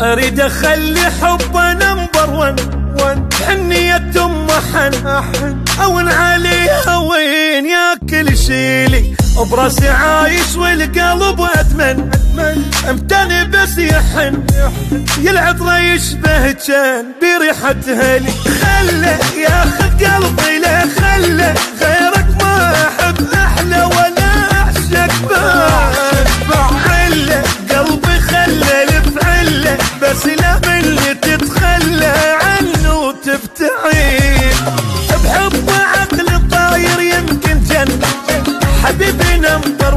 أريد أخلي حبه نمبر ون ون حنية ام حن اون عليها وين ياكل شيلي. براسي عايش والقلب ادمن أمتني بس يحن يلعب يشبه كان بريحة هلي. خله ياخذ تعيب بحب عقل طاير يمكن جنة. حبيبي نمبر